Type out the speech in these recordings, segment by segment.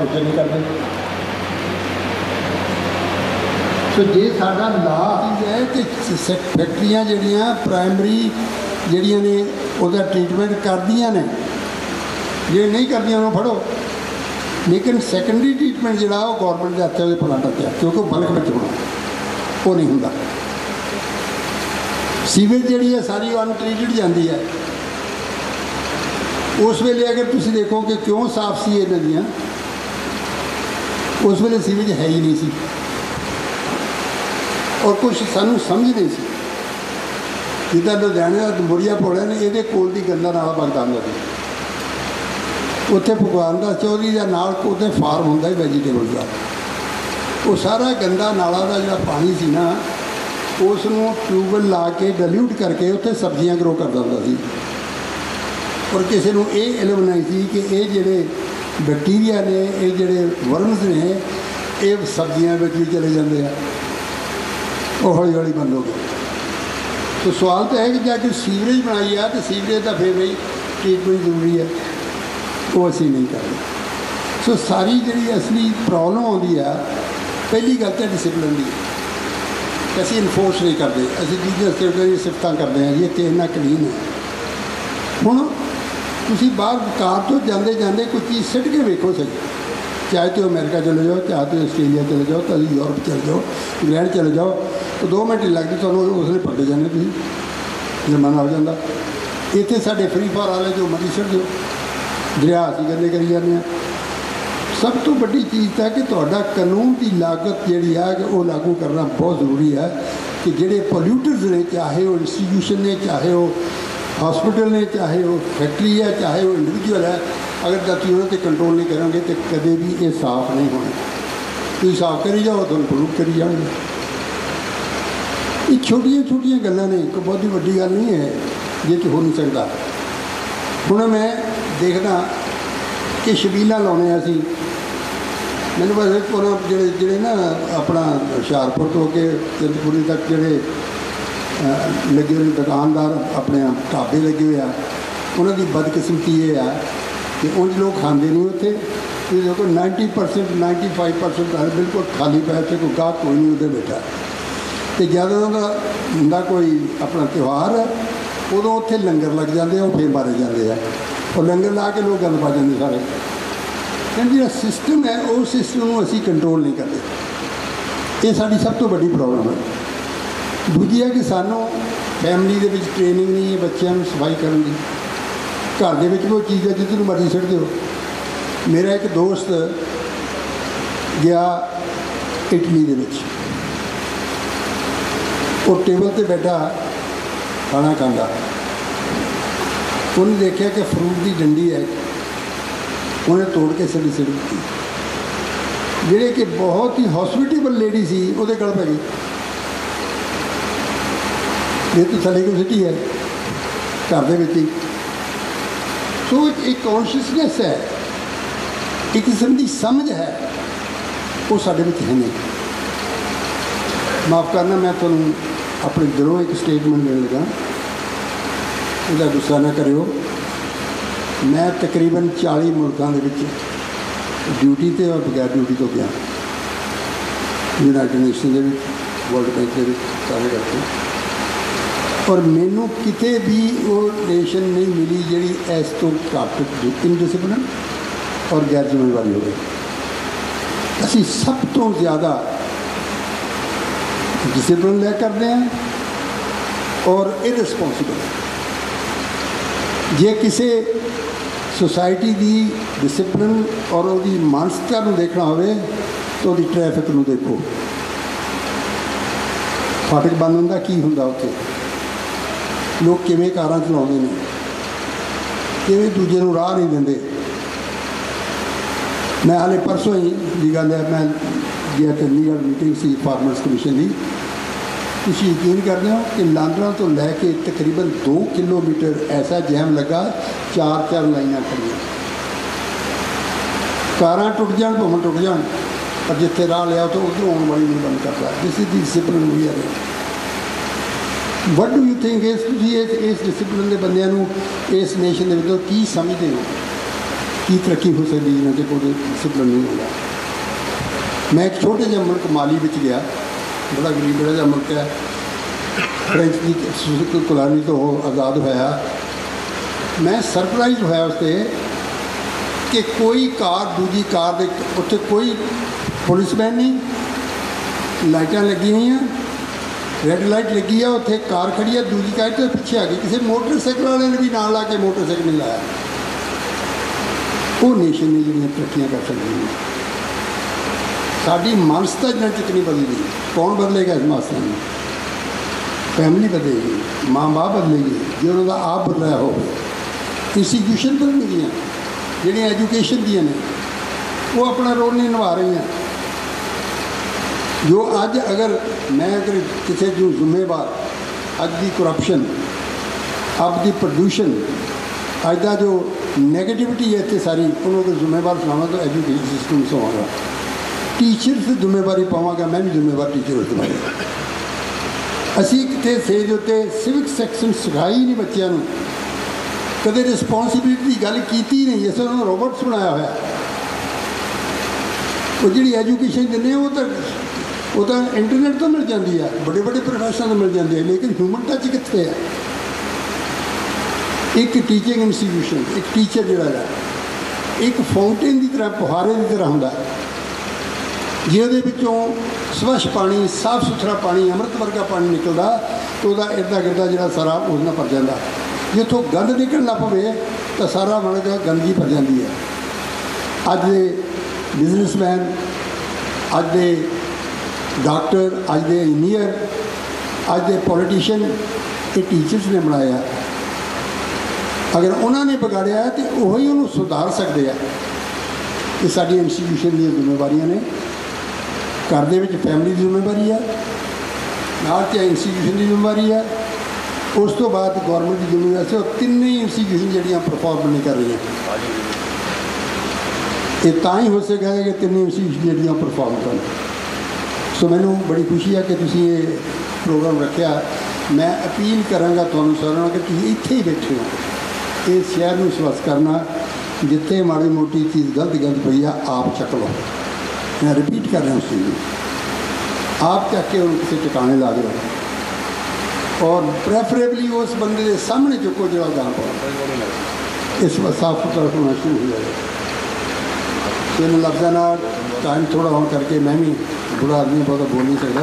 ਭਰੋਸੇ ਨਹੀਂ ਕਰਦੇ। ਸੋ ਜੇ ਸਾਡਾ ਲਾ ਹੈ ਕਿ ਫੈਕਟਰੀਆਂ ਜਿਹੜੀਆਂ ਪ੍ਰਾਇਮਰੀ ਜਿਹੜੀਆਂ ਨੇ ਉਹਦਾ ਟ੍ਰੀਟਮੈਂਟ ਕਰਦੀਆਂ ਨੇ ਜੇ ਨਹੀਂ ਕਰਦੀਆਂ ਉਹਨੂੰ ਫੜੋ। ਲੇਕਿਨ ਸੈਕੰਡਰੀ ਟ੍ਰੀਟਮੈਂਟ ਜਿਹੜਾ ਉਹ ਗਵਰਨਮੈਂਟ ਦੇ ਹੱਥ ਉਹਦੇ ਪਲਾਂਟਾਂ ਤੇ ਆ, ਕਿਉਂਕਿ ਉਹ ਬਲਕ ਵਿੱਚ ਹੋਣਾ ਉਹ ਨਹੀਂ ਹੁੰਦਾ। ਸੀਵੇਜ ਜਿਹੜੀ ਹੈ ਸਾਰੀ ਅਨਟ੍ਰੀਟਡ ਜਾਂਦੀ ਹੈ। ਉਸ ਵੇਲੇ ਅਗਰ ਤੁਸੀਂ ਦੇਖੋ ਕਿ ਕਿਉਂ ਸਾਫ਼ ਸੀ ਇਹ ਨਦੀਆਂ ਉਸ ਵੇਲੇ ਸੀਵੇਜ ਹੈ ਹੀ ਨਹੀਂ ਸੀ। ਔਰ ਕੁਝ ਸਾਨੂੰ ਸਮਝ ਨਹੀਂ ਸੀ। ਜਿੱਦਾਂ ਲੁਧਿਆਣੇ ਦਾ ਦੰਬੁਰੀਆ ਪੁਲ ਨੇ, ਇਹਦੇ ਕੋਲ ਦੀ ਗੰਦਾ ਨਾਲਾ ਵਗਦਾ ਹੁੰਦਾ ਸੀ ਉੱਥੇ ਭਗਵਾਨ ਦਾ ਚੌਧਰੀ ਦਾ ਨਾਲ ਉਹਦੇ ਫਾਰਮ ਹੁੰਦਾ ਹੀ ਵੈਜੀਟੇਬਲ ਦਾ। ਉਹ ਸਾਰਾ ਗੰਦਾ ਨਾਲਾ ਦਾ ਜਿਹੜਾ ਪਾਣੀ ਸੀ ਨਾ ਉਸ ਨੂੰ ਟਿਊਬਵੈਲ ਲਾ ਕੇ ਡਿਲੂਟ ਕਰਕੇ ਉੱਥੇ ਸਬਜ਼ੀਆਂ ਗਰੋ ਕਰਦਾ ਹੁੰਦਾ ਸੀ। ਔਰ ਕਿਸੇ ਨੂੰ ਇਹ ਇਲਮ ਨਹੀਂ ਸੀ ਕਿ ਇਹ ਜਿਹੜੇ ਬੈਕਟੀਰੀਆ ਨੇ, ਇਹ ਜਿਹੜੇ ਵਰਮਸ ਨੇ, ਇਹ ਸਬਜ਼ੀਆਂ ਵਿੱਚ ਵੀ ਚਲੇ ਜਾਂਦੇ ਆ। ਉਹ ਹੌਲੀ ਹੌਲੀ ਬੰਦ ਹੋ ਗਏ। ਸੋ ਸਵਾਲ ਤਾਂ ਹੈ ਕਿ ਜੇ ਕਿ ਸੀਵਰੇਜ ਬਣਾਈ ਆ, ਤੇ ਸੀਵਰੇਜ ਦਾ ਫਿਰ ਵੀ ਟ੍ਰੀਟਮੈਂਟ ਜ਼ਰੂਰੀ ਹੈ ਉਹ ਅਸੀਂ ਨਹੀਂ ਕਰਦੇ। ਸੋ ਸਾਰੀ ਜਿਹੜੀ ਅਸਲੀ ਪ੍ਰੋਬਲਮ ਆਉਂਦੀ ਆ, ਪਹਿਲੀ ਗੱਲ ਤਾਂ ਡਿਸਪਲਿਨ ਦੀ। ਅਸੀਂ ਇਨਫੋਰਸ ਨਹੀਂ ਕਰਦੇ। ਅਸੀਂ ਦੂਜੇ ਸਟੇਟਾਂ ਦੀ ਸਿਫਤਾਂ ਕਰਦੇ ਹਾਂ ਜੀ ਇਹ ਇੰਨਾ ਕਲੀਨ ਹੈ। ਹੁਣ ਤੁਸੀਂ ਬਾਹਰ ਕਾਰ ਤੋਂ ਜਾਂਦੇ ਜਾਂਦੇ ਕੋਈ ਚੀਜ਼ ਸਿੱਟ ਕੇ ਵੇਖੋ ਸਹੀ। ਚਾਹੇ ਤੇ ਅਮਰੀਕਾ ਚਲੇ ਜਾਓ, ਚਾਹੇ ਤੇ ਆਸਟ੍ਰੇਲੀਆ ਚਲੇ ਜਾਓ ਤਾਂ ਯੂਰਪ ਚਲੇ ਜਾਓ, ਇੰਗਲੈਂਡ ਚਲੇ ਜਾਓ, ਤਾਂ 2 ਮਿੰਟ ਹੀ ਲੱਗਦੇ ਤੁਹਾਨੂੰ ਉਸਨੇ ਪੱਟੇ ਜਾਂਦੇ ਤੁਸੀਂ। ਜੁਰਮਾਨਾ ਹੋ ਜਾਂਦਾ। ਇੱਥੇ ਸਾਡੇ ਫਰੀ ਫਾਰ ਵਾਲੇ ਜੋ ਮਰਜ਼ੀ ਸਿੱਟ ਦਿਓ। ਦਰਿਆ ਅਸੀਂ ਕਹਿੰਦੇ ਕਰੀ ਜਾਂਦੇ ਆ ਸਭ ਤੋਂ ਵੱਡੀ ਚੀਜ਼ ਤਾਂ ਕਿ ਤੁਹਾਡਾ ਕਾਨੂੰਨ ਦੀ ਲਾਗਤ ਜਿਹੜੀ ਆ, ਕਿ ਉਹ ਲਾਗੂ ਕਰਨਾ ਬਹੁਤ ਜ਼ਰੂਰੀ ਹੈ ਕਿ ਜਿਹੜੇ ਪੋਲਿਊਟਰਸ ਨੇ, ਚਾਹੇ ਉਹ ਇੰਸਟੀਟਿਊਸ਼ਨ ਨੇ, ਚਾਹੇ ਉਹ ਹਸਪੀਟਲ ਨੇ, ਚਾਹੇ ਉਹ ਫੈਕਟਰੀ ਹੈ, ਚਾਹੇ ਉਹ ਇੰਡੀਵਿਜੂਅਲ ਹੈ, ਅਗਰ ਤੁਸੀਂ ਉਹਨਾਂ ਤੇ ਕੰਟਰੋਲ ਨਹੀਂ ਕਰਾਂਗੇ ਤੇ ਕਦੇ ਵੀ ਇਹ ਸਾਫ਼ ਨਹੀਂ ਹੋਣਾ। ਤੁਸੀਂ ਸਾਫ਼ ਕਰੀ ਜਾਓ, ਤੁਹਾਨੂੰ ਪ੍ਰੂਫ ਕਰੀ ਜਾਣਗੇ। ਇਹ ਛੋਟੀਆਂ ਛੋਟੀਆਂ ਗੱਲਾਂ ਨੇ ਕੋਈ ਬਹੁਤੀ ਵੱਡੀ ਗੱਲ ਨਹੀਂ ਹੈ, ਜੇ ਕਿ ਹੋ ਨਹੀਂ ਸਕਦਾ। ਹੁਣ ਮੈਂ ਦੇਖਦਾ ਕਿ ਸ਼ਬੀਲਾ ਲਾਉਣੇ ਅਸੀਂ। ਮੈਨੂੰ ਬਸ ਉਹਨਾਂ ਜਿਹੜੇ ਜਿਹੜੇ ਨਾ ਆਪਣਾ ਹੁਸ਼ਿਆਰਪੁਰ ਤੋਂ ਕੇ ਚਿੰਤਪੁਰੀ ਤੱਕ ਜਿਹੜੇ ਲੱਗੇ ਹੋਏ ਦੁਕਾਨਦਾਰ ਆਪਣੇ ਢਾਬੇ ਲੱਗੇ ਹੋਏ ਆ। ਉਹਨਾਂ ਦੀ ਬਦਕਿਸਮਤੀ ਇਹ ਆ ਕਿ ਉਂਝ ਲੋਕ ਖਾਂਦੇ ਨਹੀਂ ਉੱਥੇ। ਇਹ ਦੇਖੋ 90% 95% ਤਾਂ ਬਿਲਕੁਲ ਖਾਲੀ ਪੈ ਤੇ ਕੋਈ ਗਾਹਕ ਕੋਈ ਨਹੀਂ ਉਹਦੇ ਬੈਠਾ। ਤੇ ਜਦ ਉਹਨਾਂ ਹੁੰਦਾ ਕੋਈ ਆਪਣਾ ਤਿਉਹਾਰ, ਉਦੋਂ ਉੱਥੇ ਲੰਗਰ ਲੱਗ ਜਾਂਦੇ ਆ, ਉਹ ਫੇਰ ਮਾਰੇ ਜਾਂਦੇ ਆ। ਉਹ ਲੰਗਰ ਲਾ ਕੇ ਲੋਕ ਗੱਲ ਪਾ ਜਾਂਦੇ ਸਾਰੇ। ਕਹਿੰਦੇ ਜਿਹੜਾ ਸਿਸਟਮ ਹੈ, ਉਹ ਸਿਸਟਮ ਨੂੰ ਅਸੀਂ ਕੰਟਰੋਲ ਨਹੀਂ ਕਰਦੇ। ਇਹ ਸਾਡੀ ਸਭ ਤੋਂ ਵੱਡੀ ਪ੍ਰੋਬਲਮ ਹੈ। ਦੂਜੀ ਹੈ ਕਿ ਸਾਨੂੰ ਫੈਮਿਲੀ ਦੇ ਵਿੱਚ ਟ੍ਰੇਨਿੰਗ ਨਹੀਂ ਹੈ, ਬੱਚਿਆਂ ਨੂੰ ਸਫ਼ਾਈ ਕਰਨ ਦੀ। ਘਰ ਦੇ ਵਿੱਚ ਕੋਈ ਚੀਜ਼ ਹੈ ਜਿੱਦ ਨੂੰ ਮਰਜ਼ੀ ਛੱਡ ਦਿਓ। ਮੇਰਾ ਇੱਕ ਦੋਸਤ ਗਿਆ ਇਟਲੀ ਦੇ ਵਿੱਚ। ਉਹ ਟੇਬਲ ਤੇ ਬੈਠਾ, ਖਾਣਾ ਖਾਂਦਾ। ਉਹਨੇ ਦੇਖਿਆ ਕਿ ਫਰੂਟ ਦੀ ਡੰਡੀ ਹੈ। ਉਹਨੇ ਤੋੜ ਕੇ ਸਿੱਧੀ ਸਿੱਟ ਦਿੱਤੀ। ਜਿਹੜੇ ਕਿ ਬਹੁਤ ਹੀ ਹਸਪੀਟੇਬਲ ਲੇਡੀ ਸੀ, ਉਹਦੇ ਗਲ ਪੈ ਗਈ। ਇਹ ਤਾਂ ਥੱਲੇ ਕੋਈ ਸਿੱਟੀ ਹੈ। ਘਰ ਦੇ ਵਿੱਚ ਹੀ। ਸੋ ਇੱਕ- ਇੱਕ ਕੌਨਸ਼ੀਅਸਨੈਸ ਹੈ। ਇੱਕ ਕਿਸਮ ਦੀ ਸਮਝ ਹੈ। ਉਹ ਸਾਡੇ ਵਿੱਚ ਹੈ ਨਹੀਂ। ਮਾਫ ਕਰਨਾ, ਮੈਂ ਤੁਹਾਨੂੰ ਆਪਣੇ ਦਿਲੋਂ ਇੱਕ ਸਟੇਟਮੈਂਟ ਦੇਣ ਲੱਗਾ। ਉਹਦਾ ਗੁੱਸਾ ਨਾ ਕਰਿਓ। ਮੈਂ ਤਕਰੀਬਨ 40 ਮੁਲਕਾਂ ਦੇ ਵਿੱਚ ਡਿਊਟੀ ਤੇ ਔਰ ਬਗੈਰ ਡਿਊਟੀ ਤੋਂ ਗਿਆ। ਯੂਨਾਈਟਿਡ ਨੇਸ਼ਨ ਦੇ ਵਿੱਚ ਵਰਲਡ ਬੈਂਕ ਦੇ ਵਿੱਚ, ਸਾਰੇ ਕਰਕੇ। ਔਰ ਮੈਨੂੰ ਕਿਤੇ ਵੀ ਉਹ ਨੇਸ਼ਨ ਨਹੀਂ ਮਿਲੀ ਜਿਹੜੀ ਇਸ ਤੋਂ ਘੱਟ ਇਨਡਿਸਪਲਿਨ ਔਰ ਗੈਰ ਜ਼ਿੰਮੇਵਾਰੀ ਹੋਵੇ। ਅਸੀਂ ਸਭ ਤੋਂ ਜ਼ਿਆਦਾ ਡਿਸਪਲਿਨ ਲੈ ਕਰਦੇ ਹਾਂ ਔਰ ਇਰਰਿਸਪੌਂਸਿਬਲ ਜੇ ਕਿਸੇ ਸੁਸਾਇਟੀ ਦੀ ਡਿਸਪਲਿਨ ਔਰ ਉਹਦੀ ਮਾਨਸਿਕਤਾ ਨੂੰ ਦੇਖਣਾ ਹੋਵੇ ਤਾਂ ਉਹਦੀ ਟ੍ਰੈਫਿਕ ਨੂੰ ਦੇਖੋ। ਫਾਟਕ ਬੰਦ ਹੁੰਦਾ, ਕੀ ਹੁੰਦਾ ਉੱਥੇ? ਲੋਕ ਕਿਵੇਂ ਕਾਰਾਂ ਚਲਾਉਂਦੇ ਨੇ? ਕਿਵੇਂ ਦੂਜੇ ਨੂੰ ਰਾਹ ਨਹੀਂ ਦਿੰਦੇ? ਮੈਂ ਹਾਲੇ ਪਰਸੋਂ ਹੀ ਦੀ ਗੱਲ ਹੈ, ਮੈਂ ਗਿਆ ਚੰਡੀਗੜ੍ਹ ਮੀਟਿੰਗ ਸੀ ਫਾਰਮਰਸ ਕਮਿਸ਼ਨ ਦੀ, ਤੁਸੀਂ ਯਕੀਨ ਕਰਦੇ ਹੋ ਕਿ ਲਾਂਦਰਾ ਤੋਂ ਲੈ ਕੇ ਤਕਰੀਬਨ 2 ਕਿਲੋਮੀਟਰ ਐਸਾ ਜੈਮ ਲੱਗਾ, ਚਾਰ ਚਾਰ ਲਾਈਨਾਂ ਖੜੀਆਂ। ਕਾਰਾਂ ਟੁੱਟ ਜਾਣ ਭਾਵੇਂ ਟੁੱਟ ਜਾਣ, ਪਰ ਜਿੱਥੇ ਰਾਹ ਲਿਆ ਤਾਂ ਉਧਰੋਂ ਆਉਣ ਵਾਲੀ ਨਹੀਂ ਬੰਦ ਕਰਦਾ ਦਿਸ ਇਜ਼ ਦੀ ਡਿਸਪਲਿਨ ਵੀ ਹੈ ਵਟ ਡੂ ਯੂ ਥਿੰਕ ਇਸ ਤੁਸੀਂ ਇਸ ਇਸ ਡਿਸਪਲਿਨ ਦੇ ਬੰਦਿਆਂ ਨੂੰ ਇਸ ਨੇਸ਼ਨ ਦੇ ਵਿੱਚੋਂ ਕੀ ਸਮਝਦੇ ਹੋ? ਕੀ ਤਰੱਕੀ ਹੋ ਸਕਦੀ ਜਿਨ੍ਹਾਂ ਦੇ ਕੋਲ ਡਿਸਪਲਿਨ ਨਹੀਂ ਹੁੰਦਾ? ਮੈਂ ਇੱਕ ਛੋਟੇ ਜਿਹੇ ਮੁਲਕ ਮਾਲੀ ਵਿੱਚ ਗਿਆ। ਬੜਾ ਗਰੀਬ, ਬੜਾ ਜਿਹਾ ਮੁਲਕ ਹੈ। ਫ੍ਰੈਂਚ ਦੀ ਸੁਸਕ ਗੁਲਾਮੀ ਤੋਂ ਆਜ਼ਾਦ ਹੋਇਆ। ਮੈਂ ਸਰਪ੍ਰਾਈਜ਼ ਹੋਇਆ ਉਸ 'ਤੇ ਕਿ ਕੋਈ ਕਾਰ, ਦੂਜੀ ਕਾਰ ਦੇ ਉੱਥੇ ਕੋਈ ਪੁਲਿਸਮੈਨ ਨਹੀਂ। ਲਾਈਟਾਂ ਲੱਗੀਆਂ ਹੋਈਆਂ। ਰੈੱਡ ਲਾਈਟ ਲੱਗੀ ਆ, ਉੱਥੇ ਕਾਰ ਖੜੀ ਆ, ਦੂਜੀ ਕਾਰ ਤੇ ਪਿੱਛੇ ਆ ਗਈ। ਕਿਸੇ ਮੋਟਰਸਾਈਕਲ ਵਾਲੇ ਨੇ ਵੀ ਨਾਲ ਲਾ ਕੇ ਮੋਟਰਸਾਈਕਲ ਨਹੀਂ ਲਾਇਆ। ਉਹ ਨੇਸ਼ਨ ਨੇ ਜਿਹੜੀਆਂ ਤਰੱਕੀਆਂ ਕਰ ਸਕਦੀਆਂ ਨੇ। ਸਾਡੀ ਮਾਨਸਤਾ ਜਨੇਟਿਕ ਨਹੀਂ ਬਦਲਦੀ ਕੌਣ ਬਦਲੇਗਾ ਇਸ ਮਾਸਟਰ ਨੂੰ? ਫੈਮਿਲੀ ਬਦਲੇਗੀ। ਮਾਂ-ਬਾਪ ਬਦਲੇਗੀ। ਜੇ ਉਹਨਾਂ ਦਾ ਆਪ ਬਦਲਿਆ ਹੋਵੇ। ਇੰਸਟੀਟਿਊਸ਼ਨ ਬਦਲਣਗੀਆਂ ਜਿਹੜੀਆਂ ਐਜੂਕੇਸ਼ਨ ਦੀਆਂ ਨੇ, ਉਹ ਆਪਣਾ ਰੋਲ ਨਹੀਂ ਨਿਭਾ ਰਹੀਆਂ। ਜੋ ਅੱਜ ਅਗਰ ਮੈਂ ਅਗਰ ਕਿਸੇ ਨੂੰ ਜ਼ਿੰਮੇਵਾਰ, ਅੱਜ ਦੀ ਕਰਪਸ਼ਨ ਅੱਜ ਦੀ ਪ੍ਰਦੂਸ਼ਣ ਅੱਜ ਦਾ ਜੋ ਨੈਗੇਟਿਵਿਟੀ ਹੈ ਇੱਥੇ ਸਾਰੀ, ਉਹਨਾਂ ਅਗਰ ਜ਼ਿੰਮੇਵਾਰ ਸੁਣਾਉਣਾ ਤਾਂ ਐਜੂਕੇਸ਼ਨ ਸਿਸਟਮ ਸੋਵਾਂਗਾ ਟੀਚਰ ਸੇ ਜ਼ਿੰਮੇਵਾਰੀ ਪਾਵਾਂਗਾ, ਮੈਂ ਵੀ ਜ਼ਿੰਮੇਵਾਰ ਟੀਚਰ ਉਸ ਤੋਂ ਅਸੀਂ ਕਿਤੇ ਸੇਜ ਉੱਤੇ ਸਿਵਿਕ ਸੈਕਸ਼ਨ ਸਿਖਾਈ ਨਹੀਂ ਬੱਚਿਆਂ ਨੂੰ। ਕਦੇ ਰਿਸਪੌਂਸਿਬਿਲਟੀ ਦੀ ਗੱਲ ਕੀਤੀ ਨਹੀਂ ਇਸ ਨੂੰ ਰੋਬੋਟਸ ਬਣਾਇਆ ਹੋਇਆ। ਉਹ ਜਿਹੜੀ ਐਜੂਕੇਸ਼ਨ ਦਿੰਦੇ ਉਹ ਤਾਂ ਉਹ ਤਾਂ ਇੰਟਰਨੈਟ ਤੋਂ ਮਿਲ ਜਾਂਦੀ ਆ, ਵੱਡੇ ਵੱਡੇ ਪ੍ਰੋਫੈਸ਼ਨਾਂ ਤੋਂ ਮਿਲ ਜਾਂਦੀ ਹੈ ਲੇਕਿਨ ਹਿਊਮਨ ਟੱਚ ਕਿੱਥੇ ਹੈ ਇੱਕ ਟੀਚਿੰਗ ਇੰਸਟੀਟਿਊਸ਼ਨ ਇੱਕ ਟੀਚਰ ਜਿਹੜਾ ਹੈ ਇੱਕ ਫਾਊਂਟੇਨ ਦੀ ਤਰ੍ਹਾਂ ਪੁਹਾਰੇ ਦੀ ਤਰ੍ਹਾਂ ਹੁੰਦਾ। ਹੈ ਜਿਹਦੇ ਵਿੱਚੋਂ ਸਵੱਛ ਪਾਣੀ, ਸਾਫ਼ ਸੁਥਰਾ ਪਾਣੀ, ਅੰਮ੍ਰਿਤ ਵਰਗਾ ਪਾਣੀ ਨਿਕਲਦਾ, ਤੇ ਉਹਦਾ ਇਰਦਾ ਗਿਰਦਾ ਜਿਹੜਾ ਸਾਰਾ ਉਸ ਨਾਲ ਭਰ ਜਾਂਦਾ। ਜਿੱਥੋਂ ਗੰਦ ਨਿਕਲਣ ਲੱਗ ਪਵੇ, ਤਾਂ ਸਾਰਾ ਮਨ ਗੰਦਗੀ ਭਰ ਜਾਂਦੀ ਹੈ ਅੱਜ ਦੇ ਬਿਜ਼ਨਸਮੈਨ ਅੱਜ ਦੇ ਡਾਕਟਰ ਅੱਜ ਦੇ ਇੰਜੀਨੀਅਰ ਅੱਜ ਦੇ ਪੋਲੀਟੀਸ਼ੀਅਨ ਇਹ ਟੀਚਰਸ ਨੇ ਬਣਾਇਆ। ਅਗਰ ਉਹਨਾਂ ਨੇ ਵਿਗਾੜਿਆ ਤੇ ਉਹੀ ਉਹਨੂੰ ਸੁਧਾਰ ਸਕਦੇ ਆ। ਇਹ ਸਾਡੀ ਇੰਸਟੀਟਿਊਸ਼ਨ ਦੀਆਂ ਜ਼ਿੰਮੇਵਾਰੀਆਂ ਨੇ। ਘਰ ਦੇ ਵਿੱਚ ਫੈਮਿਲੀ ਦੀ ਜ਼ਿੰਮੇਵਾਰੀ ਹੈ ਨਾਲ ਤੇ ਇੰਸਟੀਟਿਊਸ਼ਨ ਦੀ ਜ਼ਿੰਮੇਵਾਰੀ ਹੈ ਉਸ ਤੋਂ ਬਾਅਦ ਗਵਰਨਮੈਂਟ ਦੀ ਜ਼ਿੰਮੇਵਾਰੀ ਹੈ ਉਹ ਤਿੰਨੇ ਹੀ ਇੰਸਟੀਟਿਊਸ਼ਨ ਜਿਹੜੀਆਂ ਪਰਫਾਰਮ ਨਹੀਂ ਕਰ ਰਹੀਆਂ। ਇਹ ਤਾਂ ਹੀ ਹੋ ਸਕਦਾ ਹੈ ਕਿ ਤਿੰਨੇ ਇੰਸਟੀਟਿਊਸ਼ਨ ਜਿਹੜੀਆਂ ਪਰਫਾਰਮ ਕਰਨ। ਸੋ ਮੈਨੂੰ ਬੜੀ ਖੁਸ਼ੀ ਹੈ ਕਿ ਤੁਸੀਂ ਇਹ ਪ੍ਰੋਗਰਾਮ ਰੱਖਿਆ। ਮੈਂ ਅਪੀਲ ਕਰਾਂਗਾ ਤੁਹਾਨੂੰ ਸਾਰਿਆਂ ਨੂੰ ਕਿ ਤੁਸੀਂ ਇੱਥੇ ਹੀ ਬੈਠੇ ਹੋ ਇਹ ਸ਼ਹਿਰ ਨੂੰ ਸਵੱਛ ਕਰਨਾ, ਜਿੱਥੇ ਮਾੜੀ ਮੋਟੀ ਚੀਜ਼ ਗਲਤ ਗਲਤ ਪਈ ਆ, ਆਪ ਚੱਕ ਲਓ। ਮੈਂ ਰਿਪੀਟ ਕਰ ਰਿਹਾ ਉਸ ਚੀਜ਼ ਨੂੰ। ਆਪ ਚੱਕ ਕੇ ਉਹਨੂੰ ਕਿਸੇ ਟਿਕਾਣੇ ਲਾ ਦਿਓ ਔਰ ਪ੍ਰੈਫਰੇਬਲੀ ਉਸ ਬੰਦੇ ਦੇ ਸਾਹਮਣੇ ਚੁੱਕੋ ਜਿਹੜਾ ਗਾਂ ਪਾਉਂਦਾ ਇਸ ਵਾਰ ਸਾਫ਼ ਸੁਥਰਾ ਹੋਣਾ ਸ਼ੁਰੂ ਹੋ ਜਾਏਗਾ। ਸੋ ਇਹਨਾਂ ਲਫ਼ਜ਼ਾਂ ਨਾਲ ਟਾਈਮ ਥੋੜਾ ਹੋਣ ਕਰਕੇ ਮੈਂ ਵੀ ਬੁਰਾ ਆਦਮੀ ਬਹੁਤਾ ਬੋਲ ਨਹੀਂ ਸਕਦਾ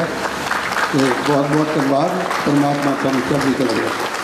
ਤੇ ਬਹੁਤ ਬਹੁਤ ਧੰਨਵਾਦ। ਪਰਮਾਤਮਾ ਤੁਹਾਨੂੰ ਚੜ੍ਹਦੀ ਕਲਾ ਦੇ